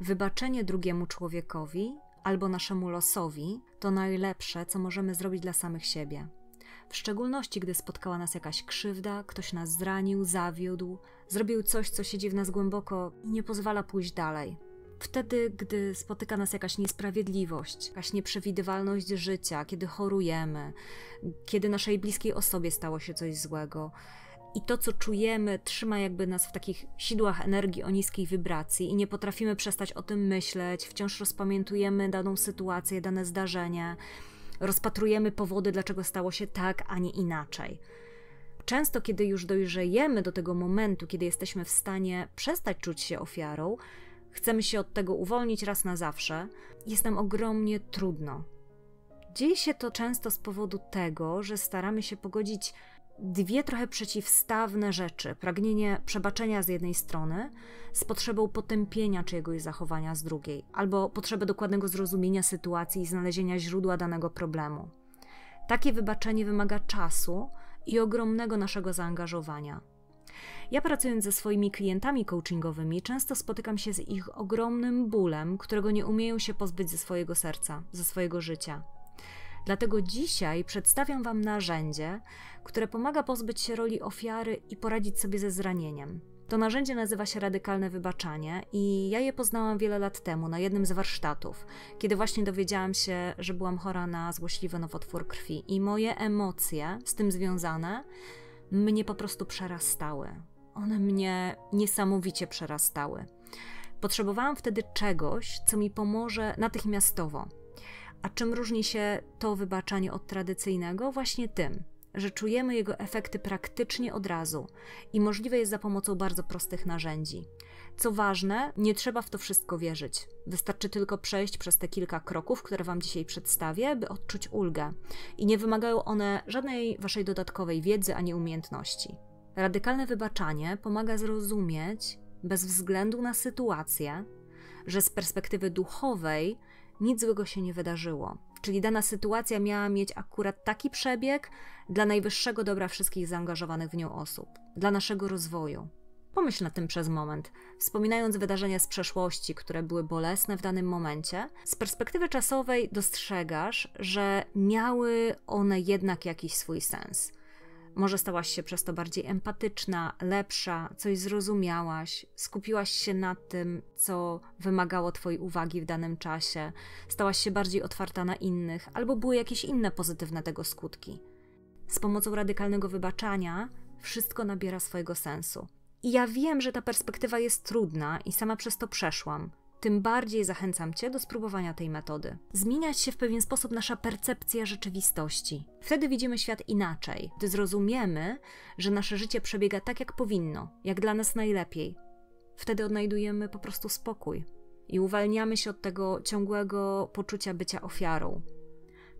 Wybaczenie drugiemu człowiekowi albo naszemu losowi to najlepsze, co możemy zrobić dla samych siebie. W szczególności, gdy spotkała nas jakaś krzywda, ktoś nas zranił, zawiódł, zrobił coś, co siedzi w nas głęboko i nie pozwala pójść dalej. Wtedy, gdy spotyka nas jakaś niesprawiedliwość, jakaś nieprzewidywalność życia, kiedy chorujemy, kiedy naszej bliskiej osobie stało się coś złego, i to, co czujemy, trzyma jakby nas w takich sidłach energii o niskiej wibracji i nie potrafimy przestać o tym myśleć, wciąż rozpamiętujemy daną sytuację, dane zdarzenie, rozpatrujemy powody, dlaczego stało się tak, a nie inaczej. Często, kiedy już dojrzejemy do tego momentu, kiedy jesteśmy w stanie przestać czuć się ofiarą, chcemy się od tego uwolnić raz na zawsze, jest nam ogromnie trudno. Dzieje się to często z powodu tego, że staramy się pogodzić dwie trochę przeciwstawne rzeczy: pragnienie przebaczenia z jednej strony z potrzebą potępienia czyjegoś zachowania z drugiej, albo potrzebę dokładnego zrozumienia sytuacji i znalezienia źródła danego problemu. Takie wybaczenie wymaga czasu i ogromnego naszego zaangażowania. Ja pracując ze swoimi klientami coachingowymi, często spotykam się z ich ogromnym bólem, którego nie umieją się pozbyć ze swojego serca, ze swojego życia. Dlatego dzisiaj przedstawiam Wam narzędzie, które pomaga pozbyć się roli ofiary i poradzić sobie ze zranieniem. To narzędzie nazywa się radykalne wybaczanie i ja je poznałam wiele lat temu na jednym z warsztatów, kiedy właśnie dowiedziałam się, że byłam chora na złośliwy nowotwór krwi i moje emocje z tym związane mnie po prostu przerastały. One mnie niesamowicie przerastały. Potrzebowałam wtedy czegoś, co mi pomoże natychmiastowo. A czym różni się to wybaczanie od tradycyjnego? Właśnie tym, że czujemy jego efekty praktycznie od razu i możliwe jest za pomocą bardzo prostych narzędzi. Co ważne, nie trzeba w to wszystko wierzyć. Wystarczy tylko przejść przez te kilka kroków, które Wam dzisiaj przedstawię, by odczuć ulgę. I nie wymagają one żadnej Waszej dodatkowej wiedzy ani umiejętności. Radykalne wybaczanie pomaga zrozumieć, bez względu na sytuację, że z perspektywy duchowej nic złego się nie wydarzyło. Czyli dana sytuacja miała mieć akurat taki przebieg dla najwyższego dobra wszystkich zaangażowanych w nią osób, dla naszego rozwoju. Pomyśl na tym przez moment, wspominając wydarzenia z przeszłości, które były bolesne w danym momencie. Z perspektywy czasowej dostrzegasz, że miały one jednak jakiś swój sens może stałaś się przez to bardziej empatyczna, lepsza, coś zrozumiałaś, skupiłaś się na tym, co wymagało Twojej uwagi w danym czasie, stałaś się bardziej otwarta na innych, albo były jakieś inne pozytywne tego skutki. Z pomocą radykalnego wybaczania wszystko nabiera swojego sensu. I ja wiem, że ta perspektywa jest trudna i sama przez to przeszłam tym bardziej zachęcam Cię do spróbowania tej metody. Zmieniać się w pewien sposób nasza percepcja rzeczywistości. Wtedy widzimy świat inaczej, gdy zrozumiemy, że nasze życie przebiega tak, jak powinno, jak dla nas najlepiej. Wtedy odnajdujemy po prostu spokój i uwalniamy się od tego ciągłego poczucia bycia ofiarą.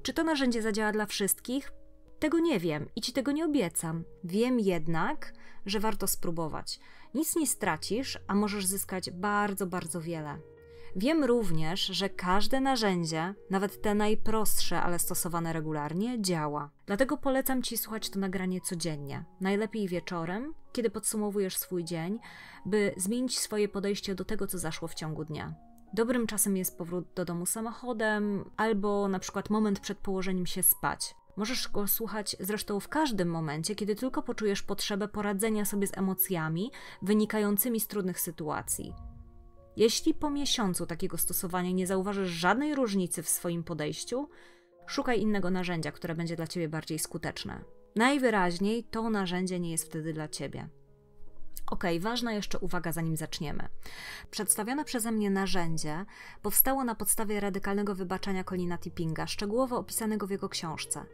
Czy to narzędzie zadziała dla wszystkich? Tego nie wiem i ci tego nie obiecam. Wiem jednak, że warto spróbować. Nic nie stracisz, a możesz zyskać bardzo, bardzo wiele. Wiem również, że każde narzędzie, nawet te najprostsze, ale stosowane regularnie, działa. Dlatego polecam Ci słuchać to nagranie codziennie, najlepiej wieczorem, kiedy podsumowujesz swój dzień, by zmienić swoje podejście do tego, co zaszło w ciągu dnia. Dobrym czasem jest powrót do domu samochodem, albo na przykład moment przed położeniem się spać. Możesz go słuchać zresztą w każdym momencie, kiedy tylko poczujesz potrzebę poradzenia sobie z emocjami wynikającymi z trudnych sytuacji. Jeśli po miesiącu takiego stosowania nie zauważysz żadnej różnicy w swoim podejściu, szukaj innego narzędzia, które będzie dla ciebie bardziej skuteczne. Najwyraźniej to narzędzie nie jest wtedy dla ciebie. Ok, ważna jeszcze uwaga, zanim zaczniemy. Przedstawione przeze mnie narzędzie powstało na podstawie radykalnego wybaczenia Colina Tippinga, szczegółowo opisanego w jego książce.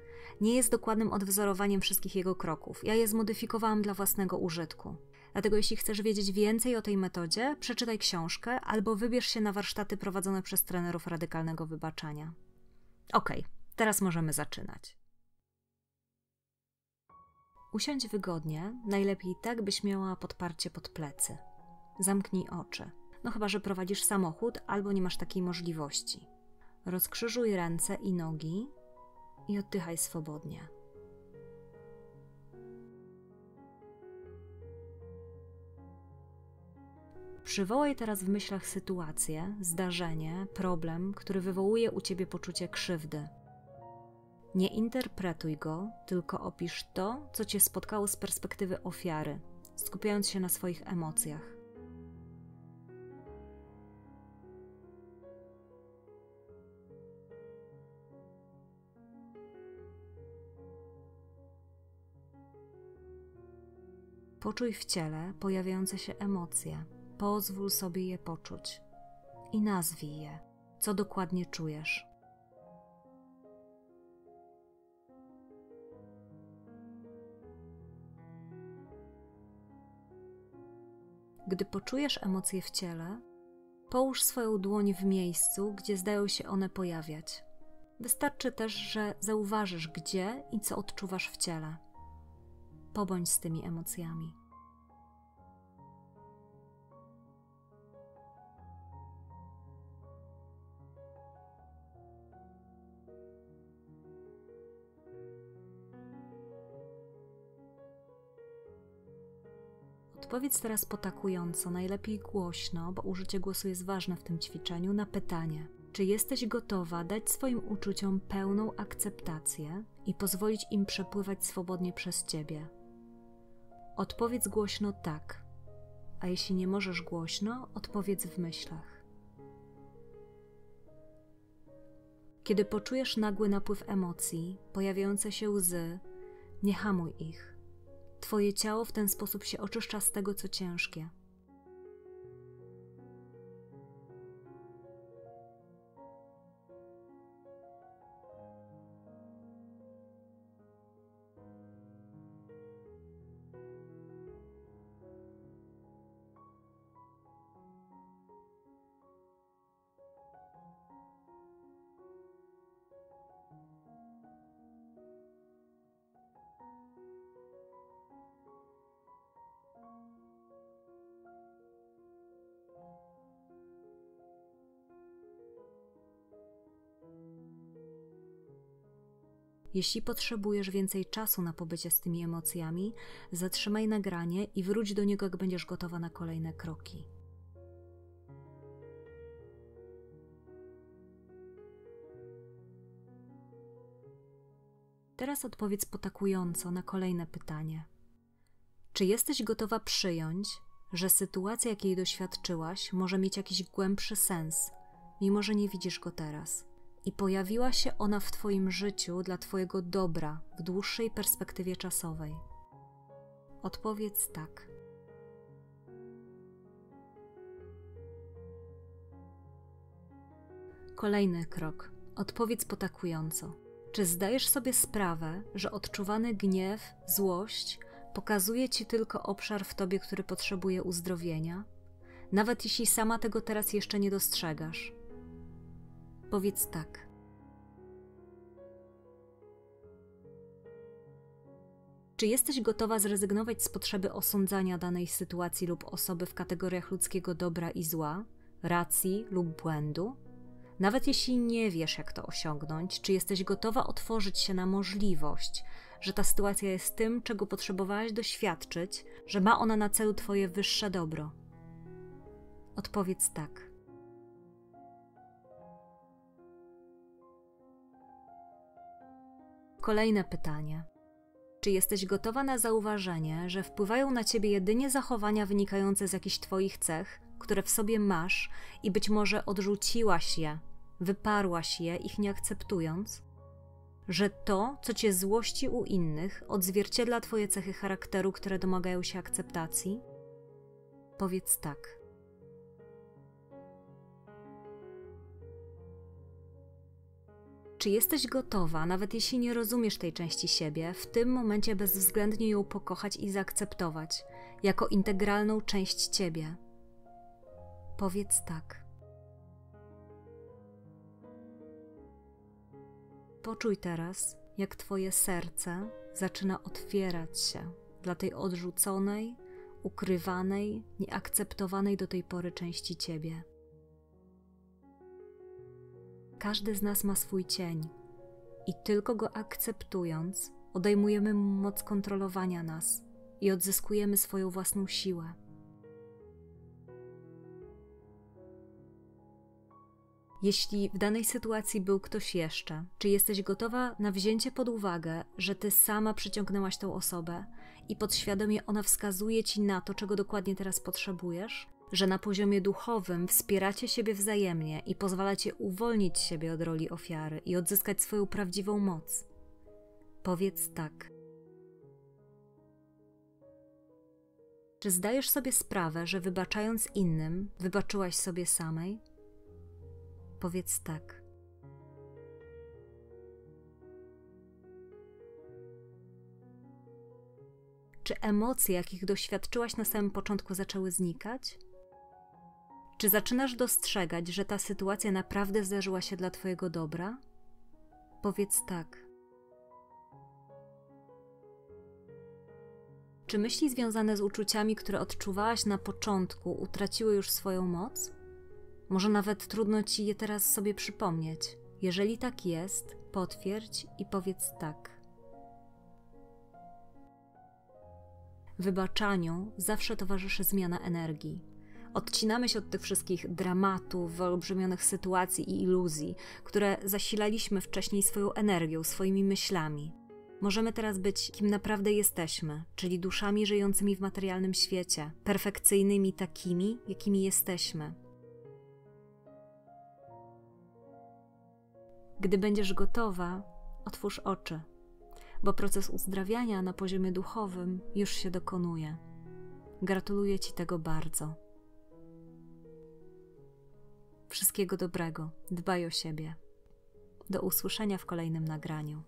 Nie jest dokładnym odwzorowaniem wszystkich jego kroków. Ja je zmodyfikowałam dla własnego użytku. Dlatego jeśli chcesz wiedzieć więcej o tej metodzie, przeczytaj książkę albo wybierz się na warsztaty prowadzone przez trenerów radykalnego wybaczania. Ok, teraz możemy zaczynać. Usiądź wygodnie, najlepiej tak, byś miała podparcie pod plecy. Zamknij oczy. No chyba, że prowadzisz samochód albo nie masz takiej możliwości. Rozkrzyżuj ręce i nogi i oddychaj swobodnie. Przywołaj teraz w myślach sytuację, zdarzenie, problem, który wywołuje u ciebie poczucie krzywdy. Nie interpretuj go, tylko opisz to, co cię spotkało z perspektywy ofiary, skupiając się na swoich emocjach. Poczuj w ciele pojawiające się emocje. Pozwól sobie je poczuć i nazwij je, co dokładnie czujesz. Gdy poczujesz emocje w ciele, połóż swoją dłoń w miejscu, gdzie zdają się one pojawiać. Wystarczy też, że zauważysz, gdzie i co odczuwasz w ciele. Pobądź z tymi emocjami. Odpowiedz teraz potakująco, najlepiej głośno, bo użycie głosu jest ważne w tym ćwiczeniu, na pytanie: czy jesteś gotowa dać swoim uczuciom pełną akceptację i pozwolić im przepływać swobodnie przez ciebie? Odpowiedz głośno tak, a jeśli nie możesz głośno, odpowiedz w myślach. Kiedy poczujesz nagły napływ emocji, pojawiające się łzy, nie hamuj ich. Twoje ciało w ten sposób się oczyszcza z tego, co ciężkie. Jeśli potrzebujesz więcej czasu na pobycie z tymi emocjami, zatrzymaj nagranie i wróć do niego, jak będziesz gotowa na kolejne kroki. Teraz odpowiedz potakująco na kolejne pytanie. Czy jesteś gotowa przyjąć, że sytuacja, jakiej doświadczyłaś, może mieć jakiś głębszy sens, mimo że nie widzisz go teraz? I pojawiła się ona w Twoim życiu dla Twojego dobra w dłuższej perspektywie czasowej? Odpowiedz tak. Kolejny krok. Odpowiedz potakująco. Czy zdajesz sobie sprawę, że odczuwany gniew, złość pokazuje ci tylko obszar w tobie, który potrzebuje uzdrowienia, nawet jeśli sama tego teraz jeszcze nie dostrzegasz? Powiedz tak. Czy jesteś gotowa zrezygnować z potrzeby osądzania danej sytuacji lub osoby w kategoriach ludzkiego dobra i zła, racji lub błędu? Nawet jeśli nie wiesz, jak to osiągnąć, czy jesteś gotowa otworzyć się na możliwość, że ta sytuacja jest tym, czego potrzebowałaś doświadczyć, że ma ona na celu Twoje wyższe dobro? Odpowiedz tak. Kolejne pytanie. Czy jesteś gotowa na zauważenie, że wpływają na ciebie jedynie zachowania wynikające z jakichś twoich cech, które w sobie masz i być może odrzuciłaś je, wyparłaś je, ich nie akceptując? Że to, co cię złości u innych, odzwierciedla twoje cechy charakteru, które domagają się akceptacji? Powiedz tak. Czy jesteś gotowa, nawet jeśli nie rozumiesz tej części siebie, w tym momencie bezwzględnie ją pokochać i zaakceptować jako integralną część ciebie? Powiedz tak. Poczuj teraz, jak Twoje serce zaczyna otwierać się dla tej odrzuconej, ukrywanej, nieakceptowanej do tej pory części Ciebie. Każdy z nas ma swój cień i tylko go akceptując, odejmujemy mu moc kontrolowania nas i odzyskujemy swoją własną siłę. Jeśli w danej sytuacji był ktoś jeszcze, czy jesteś gotowa na wzięcie pod uwagę, że ty sama przyciągnęłaś tę osobę i podświadomie ona wskazuje ci na to, czego dokładnie teraz potrzebujesz, że na poziomie duchowym wspieracie siebie wzajemnie i pozwalacie uwolnić siebie od roli ofiary i odzyskać swoją prawdziwą moc? Powiedz tak. Czy zdajesz sobie sprawę, że wybaczając innym, wybaczyłaś sobie samej? Powiedz tak. Czy emocje, jakich doświadczyłaś na samym początku, zaczęły znikać? Czy zaczynasz dostrzegać, że ta sytuacja naprawdę zdarzyła się dla Twojego dobra? Powiedz tak. Czy myśli związane z uczuciami, które odczuwałaś na początku, utraciły już swoją moc? Może nawet trudno ci je teraz sobie przypomnieć. Jeżeli tak jest, potwierdź i powiedz tak. Wybaczaniu zawsze towarzyszy zmiana energii. Odcinamy się od tych wszystkich dramatów, wyolbrzymionych sytuacji i iluzji, które zasilaliśmy wcześniej swoją energią, swoimi myślami. Możemy teraz być kim naprawdę jesteśmy, czyli duszami żyjącymi w materialnym świecie, perfekcyjnymi takimi, jakimi jesteśmy. Gdy będziesz gotowa, otwórz oczy, bo proces uzdrawiania na poziomie duchowym już się dokonuje. Gratuluję Ci tego bardzo. Wszystkiego dobrego, dbaj o siebie. Do usłyszenia w kolejnym nagraniu.